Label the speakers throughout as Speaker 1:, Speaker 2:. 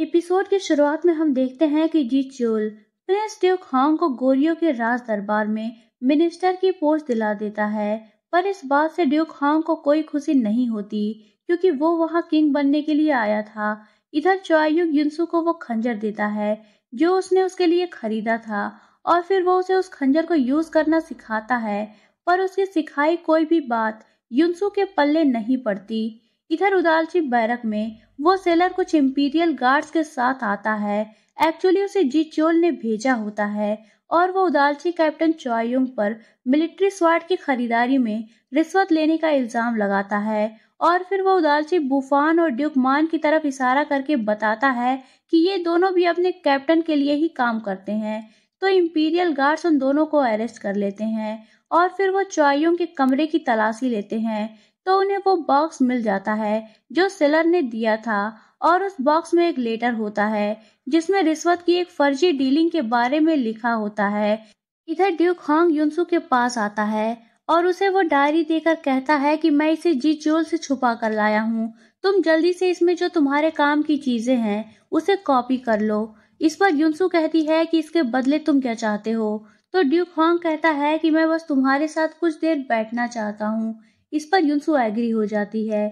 Speaker 1: Episode की शुरुआत में हम देखते हैं कि जी चोल प्रिंस ड्यूक हांग को गोरियों के राज दरबार में मिनिस्टर की पोस्ट दिला देता है, पर इस बात से ड्यूक हांग को कोई खुशी नहीं होती, क्योंकि वो वहाँ किंग बनने के लिए आया था। इधर चुआयुग युनसु को वो खंजर देता है, जो उसने उसके लिए खरीदा था, और फिर वो उसे उस खंजर को यूज़ करना सिखाता है, पर उसकी सिखाई कोई भी बात युनसु के पल्ले नहीं पड़ती। इधर उदालची बैरक में वो सेलर कुछ इम्पीरियल गार्ड्स के साथ आता है। एक्चुअली उसे जी चोल ने भेजा होता है और वो उदालची कैप्टन चौयुंग पर मिलिट्री स्वाट की खरीदारी में रिश्वत लेने का इल्ज़ाम लगाता है और फिर वो उदालची बुफान और ड्यूक मान की तरफ़ इशारा करके बताता है कि ये दोनों भी अपने कैप्टन के लिए ही काम करते हैं। तो इम्पीरियल गार्ड्स उन दोनों को अरेस्ट कर लेते हैं और फिर वो चौयुंग के कमरे की तलाशी लेते हैं। तो उन्हें वो बॉक्स मिल जाता है, जो सेलर ने दिया था। और उस बॉक्स में एक लेटर होता है, जिसमें रिश्वत की एक फर्जी डीलिंग के बारे में लिखा होता है। इधर ड्यूक हॉन्ग युनसु के पास आता है और उसे वो डायरी देकर कहता है कि मैं इसे जी चोल से छुपा कर लाया हूँ। तुम जल्दी से इसमें जो तुम्हारे काम की चीज़ें हैं, उसे कॉपी कर लो। इस पर युनसु कहती है कि इसके बदले तुम क्या चाहते हो? तो ड्यूक हॉन्ग कहता है कि मैं बस तुम्हारे साथ कुछ देर बैठना चाहता हूँ। इस पर युनसु एग्री हो जाती है।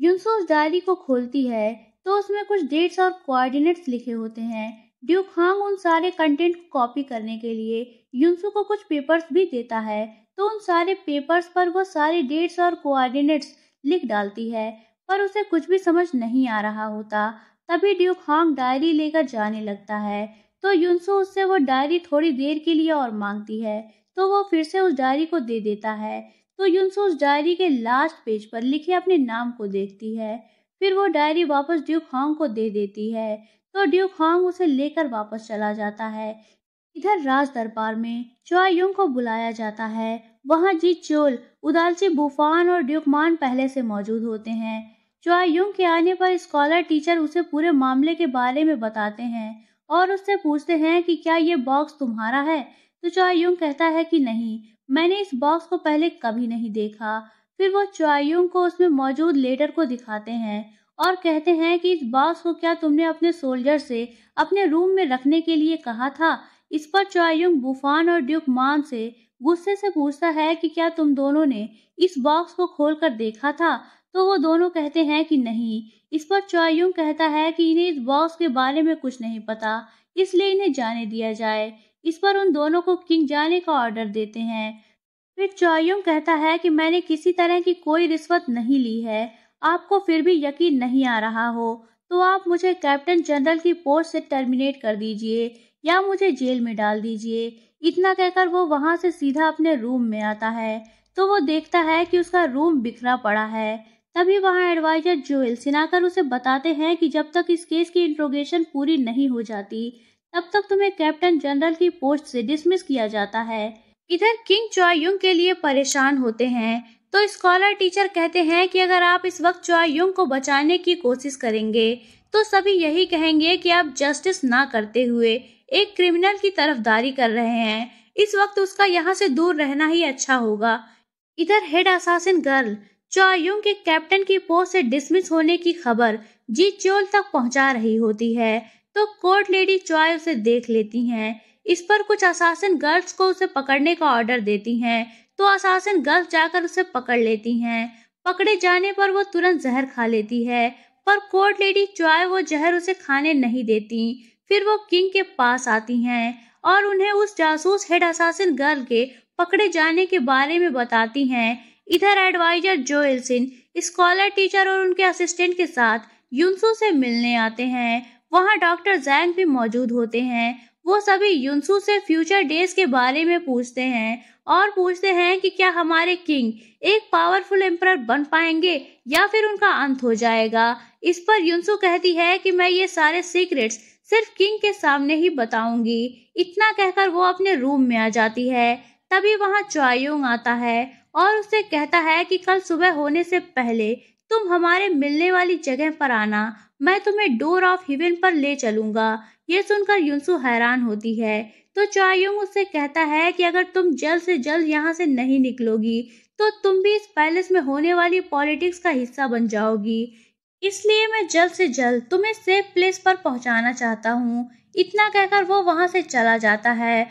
Speaker 1: युनसु उस डायरी को खोलती है तो उसमें कुछ डेट्स और कोऑर्डिनेट्स लिखे होते हैं। ड्यूक हांग उन सारे कंटेंट को कॉपी करने के लिए युनसु को कुछ पेपर्स भी देता है तो उन सारे पेपर्स पर वो सारे डेट्स और कोऑर्डिनेट्स लिख डालती है, पर उसे कुछ भी समझ नहीं आ रहा होता। तभी ड्यूक हांग डायरी लेकर जाने लगता है तो युनसु उससे वो डायरी थोड़ी देर के लिए और मांगती है तो वो फिर से उस डायरी को दे देता है। तो युनसु उस डायरी के लास्ट पेज पर लिखे अपने नाम को देखती है। फिर वो डायरी वापस ड्यूक हांग को दे देती है। तो ड्यूक हांग उसे लेकर वापस चला जाता है। इधर राज दरबार में चुआयुंग को बुलाया जाता है। वहाँ जी चोल उदालसी बुफान और ड्यूकमान पहले से मौजूद होते हैं। चुआयुंग के आने पर स्कॉलर टीचर उसे पूरे मामले के बारे में बताते हैं और उससे पूछते हैं कि क्या ये बॉक्स तुम्हारा है? तो चुआयुंग कहता है कि नहीं, मैंने इस बॉक्स को पहले कभी नहीं देखा। फिर वो चुआयुंग को उसमें मौजूद लेटर को दिखाते हैं और कहते हैं कि इस बॉक्स को क्या तुमने अपने सोल्जर से अपने रूम में रखने के लिए कहा था? इस पर चुआयुंग बुफान और ड्यूक मान से गुस्से से पूछता है कि क्या तुम दोनों ने इस बॉक्स को खोलकर देखा था? तो वो दोनों कहते हैं कि नहीं। इस पर चुआयुंग कहता है कि इन्हें इस बॉक्स के बारे में कुछ नहीं पता, इसलिए इन्हें जाने दिया जाए। इस पर उन दोनों को किंग जाने का ऑर्डर देते हैं। फिर चौयुंग कहता है कि मैंने किसी तरह की कोई रिश्वत नहीं ली है। आपको फिर भी यकीन नहीं आ रहा हो तो आप मुझे कैप्टन जनरल की पोस्ट से टर्मिनेट कर दीजिए या मुझे जेल में डाल दीजिए। इतना कहकर वो वहाँ से सीधा अपने रूम में आता है तो वो देखता है कि उसका रूम बिखरा पड़ा है। तभी वहाँ एडवाइजर जोएल सिनाकर उसे बताते हैं कि जब तक इस केस की इंट्रोगेशन पूरी नहीं हो जाती तब तक तुम्हें कैप्टन जनरल की पोस्ट से डिसमिस किया जाता है। इधर किंग चुआयुंग के लिए परेशान होते हैं तो स्कॉलर टीचर कहते हैं कि अगर आप इस वक्त चुआयुंग को बचाने की कोशिश करेंगे तो सभी यही कहेंगे कि आप जस्टिस ना करते हुए एक क्रिमिनल की तरफदारी कर रहे हैं। इस वक्त उसका यहाँ से दूर रहना ही अच्छा होगा। इधर हेड असासिन गर्ल चौयुंग के कैप्टन की पोस्ट से डिसमिस होने की खबर जी चोल तक पहुँचा रही होती है। तो कोर्ट लेडी चॉय उसे देख लेती हैं। इस पर कुछ असासन गर्ल्स को उसे पकड़ने का ऑर्डर देती हैं। तो असासन गर्ल्स जाकर उसे पकड़ लेती हैं। पकड़े जाने पर वो तुरंत जहर खा लेती है। पर कोर्ट लेडी चॉय वो जहर उसे खाने नहीं देती। फिर वो किंग के पास आती हैं और उन्हें उस जासूस हेड असासिन गर्ल के पकड़े जाने के बारे में बताती हैं। इधर एडवाइजर जोएलसिन स्कॉलर टीचर और उनके असिस्टेंट के साथ यूनसू से मिलने आते हैं। वहाँ डॉक्टर जैंग भी मौजूद होते हैं। वो सभी युनसु से फ्यूचर डेज़ के बारे में पूछते हैं और पूछते हैं कि क्या हमारे किंग एक पावरफुल एम्पर बन पाएँगे या फिर उनका अंत हो जाएगा। इस पर युनसु कहती है कि मैं ये सारे सीक्रेट्स सिर्फ़ किंग के सामने ही बताऊँगी। इतना कहकर वो अपने रूम में आ जाती है। तभी वहाँ च्वायुंग आता है और उसे कहता है कि कल सुबह होने से पहले तुम हमारे मिलने वाली जगह पर आना, मैं तुम्हें डोर ऑफ़ हिवन पर ले चलूँगा। ये सुनकर युनसु हैरान होती है। तो चायुंग उससे कहता है कि अगर तुम जल्द से जल्द यहाँ से नहीं निकलोगी तो तुम भी इस पैलेस में होने वाली पॉलिटिक्स का हिस्सा बन जाओगी। इसलिए मैं जल्द से जल्द तुम्हें सेफ़ प्लेस पर पहुंचाना चाहता हूँ। इतना कहकर वो वहाँ से चला जाता है।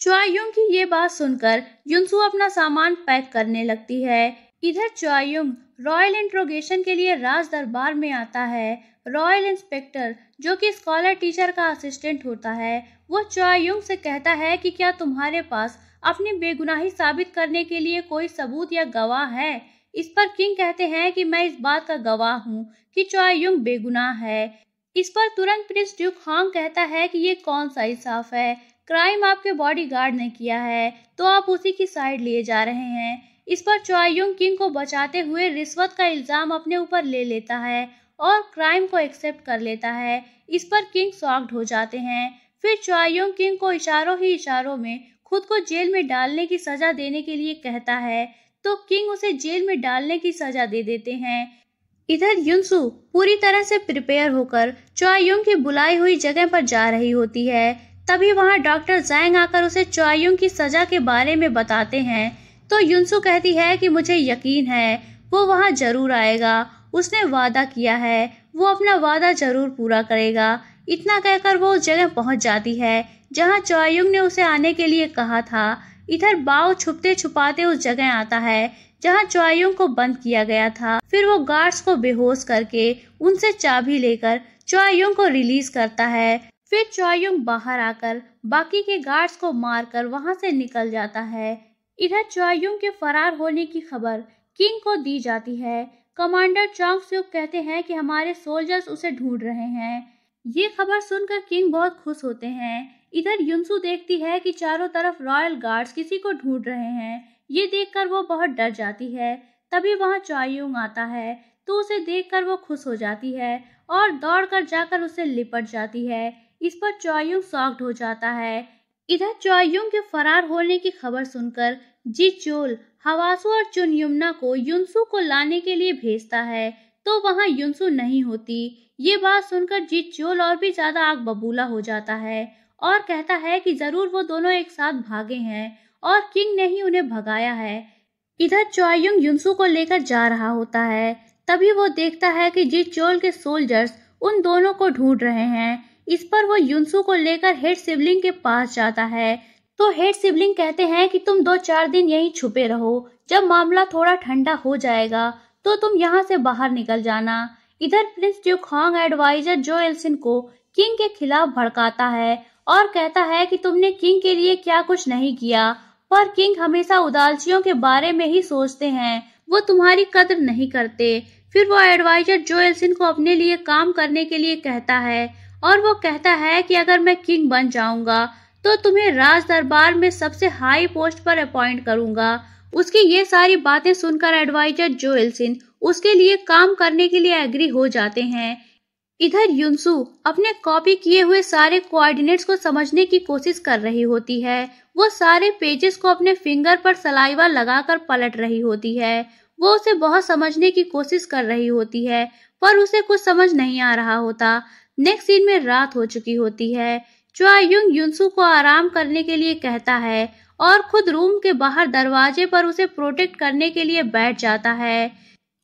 Speaker 1: च्वायुंग की ये बात सुनकर युनसु अपना सामान पैक करने लगती है। इधर च्वायुंग रॉयल इंट्रोगेशन के लिए राज दरबार में आता है। रॉयल इंस्पेक्टर, जो कि स्कॉलर टीचर का असिस्टेंट होता है, वो च्वायुंग से कहता है कि क्या तुम्हारे पास अपनी बेगुनाही साबित करने के लिए कोई सबूत या गवाह है? इस पर किंग कहते हैं कि मैं इस बात का गवाह हूँ कि च्वायुंग बेगुनाह है। इस पर तुरंत प्रिंस ड्यूक हांग कहता है कि ये कौन सा इंसाफ है? क्राइम आपके बॉडीगार्ड ने किया है तो आप उसी की साइड लिए जा रहे हैं। इस पर च्वायुंग किंग को बचाते हुए रिश्वत का इल्ज़ाम अपने ऊपर ले लेता है और क्राइम को एक्सेप्ट कर लेता है। इस पर किंग सॉक्ड हो जाते हैं। फिर च्वायुंग किंग को इशारों ही इशारों में खुद को जेल में डालने की सजा देने के लिए कहता है। तो किंग उसे जेल में डालने की सजा दे देते हैं। इधर युनसु पूरी तरह से प्रिपेयर होकर च्वायुंग की बुलाई हुई जगह पर जा रही होती है। तभी वहाँ डॉक्टर जैंग आकर उसे च्वायुंग की सजा के बारे में बताते हैं। तो युनसु कहती है कि मुझे यकीन है, वो वहाँ ज़रूर आएगा। उसने वादा किया है, वो अपना वादा ज़रूर पूरा करेगा। इतना कहकर वो उस जगह पहुँच जाती है, जहाँ च्वायुंग ने उसे आने के लिए कहा था। इधर बाव छुपते छुपाते उस जगह आता है, जहाँ च्वायुंग को बंद किया गया था। फिर वो गार्ड्स को बेहोश करके उनसे चाबी लेकर च्वायुंग को रिलीज़ करता है। फिर च्वायुंग बाहर आकर बाकी के गार्ड्स को मारकर वहाँ से निकल जाता है। इधर च्वायुंग के फरार होने की खबर किंग को दी जाती है। कमांडर चौंग सुक कहते हैं कि हमारे सोल्जर्स उसे ढूंढ रहे हैं। ये खबर सुनकर किंग बहुत खुश होते हैं। इधर युनसु देखती है कि चारों तरफ़ रॉयल गार्ड्स किसी को ढूंढ रहे हैं। ये देखकर वो बहुत डर जाती है। तभी वहाँ च्वायुंग आता है तो उसे देखकर वो खुश हो जाती है और दौड़कर जाकर उसे लिपट जाती है। इस पर च्वायुंग सॉक्ड हो जाता है। इधर च्वायुंग के फरार होने की खबर सुनकर जी चोल हवासु और चुन यमुना को युनसु को लाने के लिए भेजता है तो वहाँ युनसु नहीं होती। ये बात सुनकर जीत चोल और भी ज़्यादा आग बबूला हो जाता है और कहता है कि ज़रूर वो दोनों एक साथ भागे हैं और किंग ने ही उन्हें भगाया है। इधर चौयुंग युनसु को लेकर जा रहा होता है, तभी वो देखता है कि जी चोल के सोल्जर्स उन दोनों को ढूंढ रहे हैं। इस पर वो युनसु को लेकर हेड सिबलिंग के पास जाता है तो हेड सिबलिंग कहते हैं कि तुम दो चार दिन यहीं छुपे रहो। जब मामला थोड़ा ठंडा हो जाएगा तो तुम यहाँ से बाहर निकल जाना। इधर प्रिंस ड्यूक हॉन्ग एडवाइजर जो एल्सिन को किंग के खिलाफ भड़काता है और कहता है कि तुमने किंग के लिए क्या कुछ नहीं किया, पर किंग हमेशा उदालचियों के बारे में ही सोचते हैं। वो तुम्हारी कदर नहीं करते। फिर वो एडवाइजर जो एल्सिन को अपने लिए काम करने के लिए कहता है और वो कहता है कि अगर मैं किंग बन जाऊँगा तो तुम्हें राज दरबार में सबसे हाई पोस्ट पर अपॉइंट करूँगा। उसकी ये सारी बातें सुनकर एडवाइजर जो एल्सिन उसके लिए काम करने के लिए एग्री हो जाते हैं। इधर युनसु अपने कॉपी किए हुए सारे कोऑर्डिनेट्स को समझने की कोशिश कर रही होती है। वो सारे पेजेस को अपने फिंगर पर सलाइवा लगाकर पलट रही होती है। वो उसे बहुत समझने की कोशिश कर रही होती है, पर उसे कुछ समझ नहीं आ रहा होता। नेक्स्ट सीन में रात हो चुकी होती है। चुआ युंग युनसु को आराम करने के लिए कहता है और खुद रूम के बाहर दरवाजे पर उसे प्रोटेक्ट करने के लिए बैठ जाता है।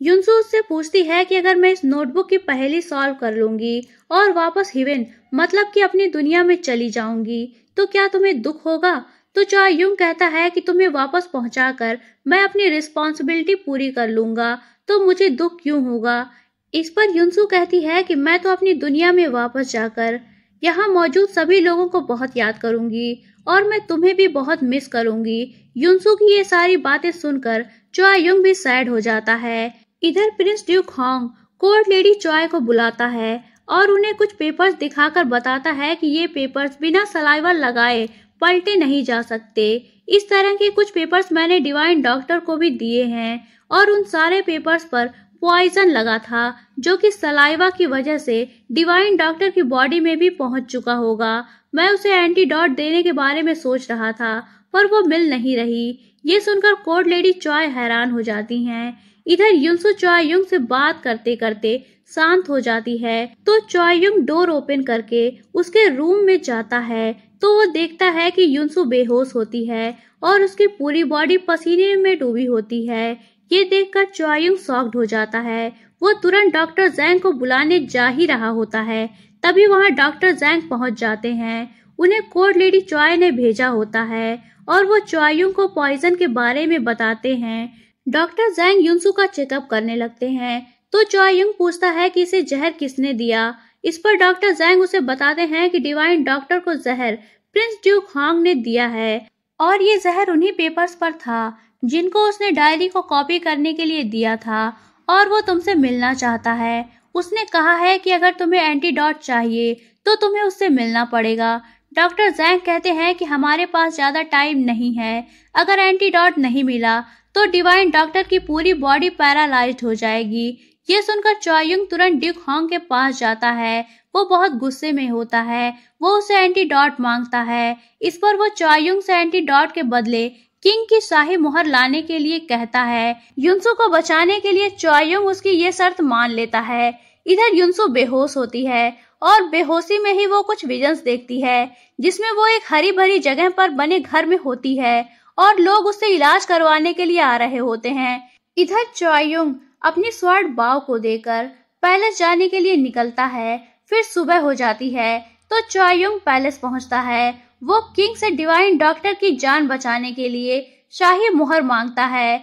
Speaker 1: युनसु उससे पूछती है कि अगर मैं इस नोटबुक की पहली सॉल्व कर लूँगी और वापस हिवेन मतलब कि अपनी दुनिया में चली जाऊँगी तो क्या तुम्हें दुख होगा? तो चाह यूँ कहता है कि तुम्हें वापस पहुंचाकर मैं अपनी रिस्पॉन्सिबिलिटी पूरी कर लूँगा तो मुझे दुख क्यों होगा? इस पर युनसु कहती है कि मैं तो अपनी दुनिया में वापस जाकर यहाँ मौजूद सभी लोगों को बहुत याद करूँगी और मैं तुम्हें भी बहुत मिस करूँगी। युनसु की ये सारी बातें सुनकर चुआ युंग भी सैड हो जाता है। इधर prince duke Hong court lady Choi को बुलाता है और उन्हें कुछ पेपर्स दिखाकर बताता है कि ये पेपर्स बिना सलाइवा लगाए पलटे नहीं जा सकते। इस तरह के कुछ पेपर्स मैंने डिवाइन डॉक्टर को भी दिए हैं और उन सारे पेपर्स पर पॉइजन लगा था, जो कि सलाइवा की वजह से डिवाइन डॉक्टर की बॉडी में भी पहुँच चुका होगा। मैं उसे एंटीडॉट देने के बारे में सोच रहा था, पर वो मिल नहीं रही। ये सुनकर कोर्ट लेडी चॉय हैरान हो जाती हैं। इधर युनसु चौयुंग से बात करते करते शांत हो जाती है। तो चौयुंग डोर ओपन करके उसके रूम में जाता है। तो वो देखता है कि युनसु बेहोश होती है और उसकी पूरी बॉडी पसीने में डूबी होती है। ये देखकर चुआयुंग सॉक्ड हो जाता है। वो तुरंत डॉक्टर जैंग को बुलाने जा ही रहा होता है। तभी वहाँ डॉक्टर जैंग पहुँच जाते हैं। उन्हें कोर्ट लेडी चॉय ने भेजा होता है और वो चुआयुंग को पॉइजन के बारे में बताते हैं। डॉक्टर जैंग युनसु का चेकअप करने लगते हैं। तो चुआयुंग पूछता है कि इसे जहर किसने दिया? इस पर डॉक्टर जैंग उसे बताते हैं कि डिवाइन डॉक्टर को जहर प्रिंस ड्यूक हांग ने दिया है। और ये जहर उन्हीं पेपर्स पर था। जिनको उसने डायरी को कॉपी करने के लिए दिया था और वो तुमसे मिलना चाहता है। उसने कहा है कि अगर तुम्हें एंटीडॉट चाहिए तो तुम्हें उससे मिलना पड़ेगा। डॉक्टर जैंग कहते हैं कि हमारे पास ज़्यादा टाइम नहीं है। अगर एंटीडॉट नहीं मिला तो डिवाइन डॉक्टर की पूरी बॉडी पैरालाइज्ड हो जाएगी। ये सुनकर चौयुंग तुरंत ड्यूक हॉन्ग के पास जाता है। वो बहुत गुस्से में होता है। वो उसे एंटीडॉट माँगता है। इस पर वो चौयुंग से एंटीडॉट के बदले किंग की शाही मुहर लाने के लिए कहता है, युनसु को बचाने के लिए चौयुंग उसकी ये शर्त मान लेता है। इधर युनसु बेहोश होती है और बेहोशी में ही वो कुछ विजन्स देखती है, जिसमें वो एक हरी भरी जगह पर बने घर में होती है और लोग उससे इलाज करवाने के लिए आ रहे होते हैं। इधर चौयुंग अपनी स्वर्ण बाव को देकर पैलेस जाने के लिए निकलता है, फिर सुबह हो जाती है तो चौयुंग पैलेस पहुँचता है वो किंग से डिवाइन डॉक्टर की जान बचाने के लिए शाही मुहर माँगता है।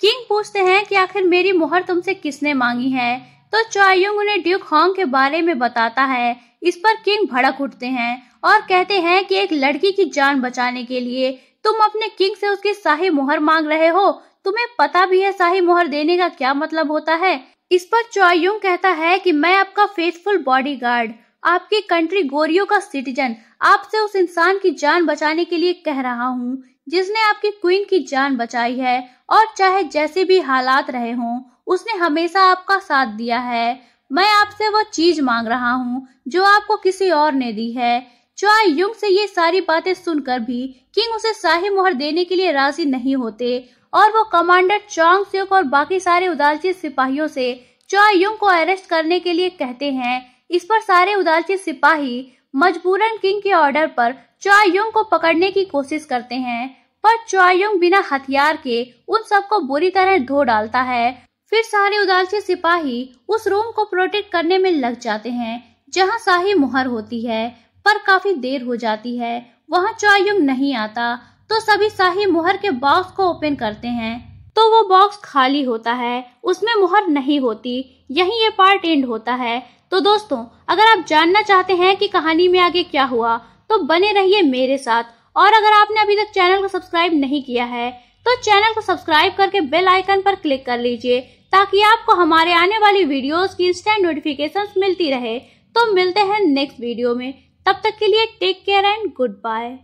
Speaker 1: किंग पूछते हैं कि आखिर मेरी मुहर तुमसे किसने मांगी है? तो चौयुंग उन्हें ड्यूक हॉन्ग के बारे में बताता है। इस पर किंग भड़क उठते हैं और कहते हैं कि एक लड़की की जान बचाने के लिए तुम अपने किंग से उसकी शाही मुहर मांग रहे हो। तुम्हें पता भी है शाही मुहर देने का क्या मतलब होता है? इस पर चौयुंग कहता है कि मैं आपका फेथफुल बॉडीगार्ड, आपकी कंट्री गोरियो का सिटीजन आपसे उस इंसान की जान बचाने के लिए कह रहा हूँ, जिसने आपकी क्वीन की जान बचाई है, और चाहे जैसे भी हालात रहे हों, उसने हमेशा आपका साथ दिया है। मैं आपसे वो चीज़ मांग रहा हूँ, जो आपको किसी और ने दी है। चॉय युंग से ये सारी बातें सुनकर भी किंग उसे शाही मोहर देने के लिए राज़ी नहीं होते, और वो कमांडर चौंग सियोक और बाकी सारे उदालची सिपाहियों से चॉय युंग को अरेस्ट करने के लिए कहते हैं। इस पर सारे उदालची सिपाही मजबूरन किंग के ऑर्डर पर चॉयुंग को पकड़ने की कोशिश करते हैं, पर चॉयुंग बिना हथियार के उन सबको बुरी तरह धो डालता है। फिर सारे उदालची सिपाही उस रूम को प्रोटेक्ट करने में लग जाते हैं, जहाँ शाही मुहर होती है, पर काफ़ी देर हो जाती है। वहाँ चॉयुंग नहीं आता तो सभी शाही मुहर के बॉक्स को ओपन करते हैं। तो वो बॉक्स खाली होता है, उसमें मुहर नहीं होती, यही ये पार्ट एंड होता है तो दोस्तों, अगर आप जानना चाहते हैं कि कहानी में आगे क्या हुआ तो बने रहिए मेरे साथ। और अगर आपने अभी तक चैनल को सब्सक्राइब नहीं किया है तो चैनल को सब्सक्राइब करके बेल आइकन पर क्लिक कर लीजिए, ताकि आपको हमारे आने वाली वीडियोस की इंस्टेंट नोटिफिकेशन मिलती रहे। तो मिलते हैं नेक्स्ट वीडियो में। तब तक के लिए take care and goodbye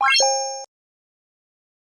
Speaker 1: Bye.